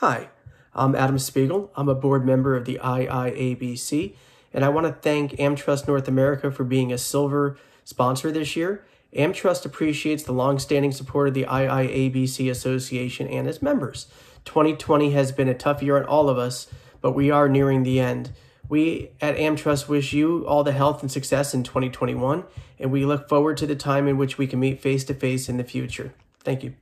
Hi, I'm Adam Spiegel. I'm a board member of the IIABC, and I want to thank AmTrust North America for being a silver sponsor this year. AmTrust appreciates the longstanding support of the IIABC Association and its members. 2020 has been a tough year on all of us, but we are nearing the end. We at AmTrust wish you all the health and success in 2021, and we look forward to the time in which we can meet face to face in the future. Thank you.